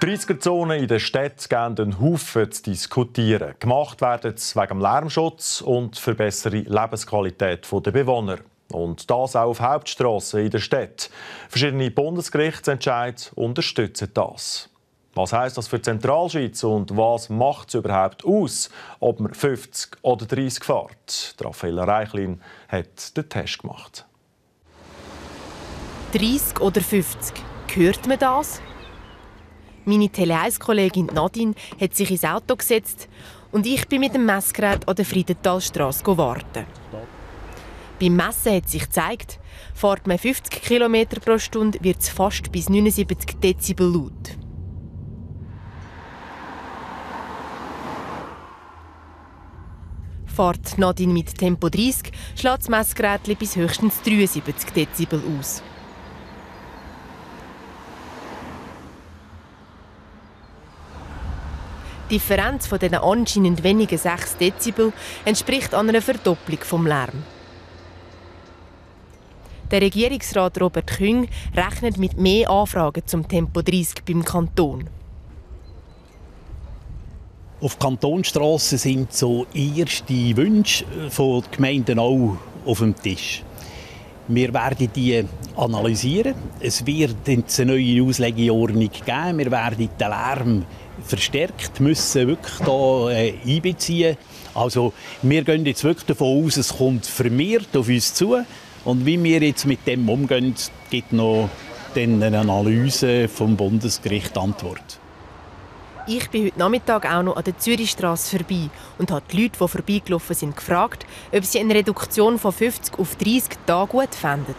30er-Zonen in der Stadt geben einen Haufen zu diskutieren. Gemacht werden sie wegen Lärmschutz und für bessere Lebensqualität der Bewohner. Und das auch auf Hauptstrassen in der Stadt. Verschiedene Bundesgerichtsentscheide unterstützen das. Was heißt das für die Zentralschweiz und was macht es überhaupt aus, ob man 50 oder 30 fährt? Raffaella Reichlin hat den Test gemacht. 30 oder 50? Hört man das? Meine Tele1-Kollegin Nadine hat sich ins Auto gesetzt und ich bin mit dem Messgerät an der Friedentalstrasse warten. Beim Messen hat sich gezeigt, fährt man 50 km pro Stunde, wird es fast bis 79 Dezibel laut. Fährt Nadine mit Tempo 30, schlägt das Messgerät bis höchstens 73 Dezibel aus. Die Differenz von den anscheinend wenigen 6 Dezibel entspricht einer Verdopplung vom Lärm. Der Regierungsrat Robert Küng rechnet mit mehr Anfragen zum Tempo 30 beim Kanton. Auf Kantonstrassen sind so erste Wünsche von den Gemeinden auch auf dem Tisch. Wir werden die analysieren. Es wird eine neue Auslegeordnung geben. Wir werden den Lärm verstärkt müssen wirklich da äh, einbeziehen. Also wir gehen jetzt wirklich davon aus, es kommt vermehrt auf uns zu. Und wie wir jetzt mit dem umgehen, gibt noch eine Analyse vom Bundesgericht Antwort. Ich bin heute Nachmittag auch noch an der Zürichstraße vorbei und habe die Leute, die vorbeigelaufen sind, gefragt, ob sie eine Reduktion von 50 auf 30 Tage gut fänden.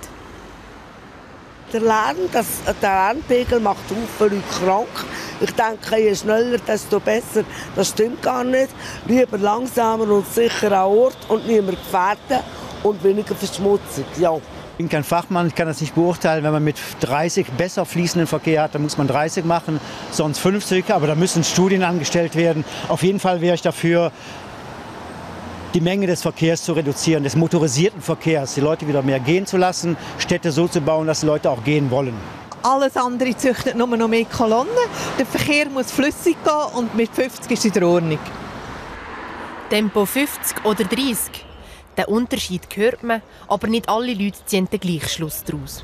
Der Lärm, das, der Lärmpegel macht viele Leute krank. Ich denke, je schneller, desto besser. Das stimmt gar nicht. Lieber langsamer und sicherer Ort und niemand gefährden und weniger Verschmutzung. Ja. Ich bin kein Fachmann, ich kann das nicht beurteilen. Wenn man mit 30 besser fließenden Verkehr hat, dann muss man 30 machen, sonst 50. Aber da müssen Studien angestellt werden. Auf jeden Fall wäre ich dafür, die Menge des Verkehrs zu reduzieren, des motorisierten Verkehrs, die Leute wieder mehr gehen zu lassen, Städte so zu bauen, dass die Leute auch gehen wollen. Alles andere züchtet nur noch mehr Kolonnen. Der Verkehr muss flüssig gehen und mit 50 ist in der Ordnung. Tempo 50 oder 30? Den Unterschied hört man, aber nicht alle Leute ziehen den gleichen Schluss daraus.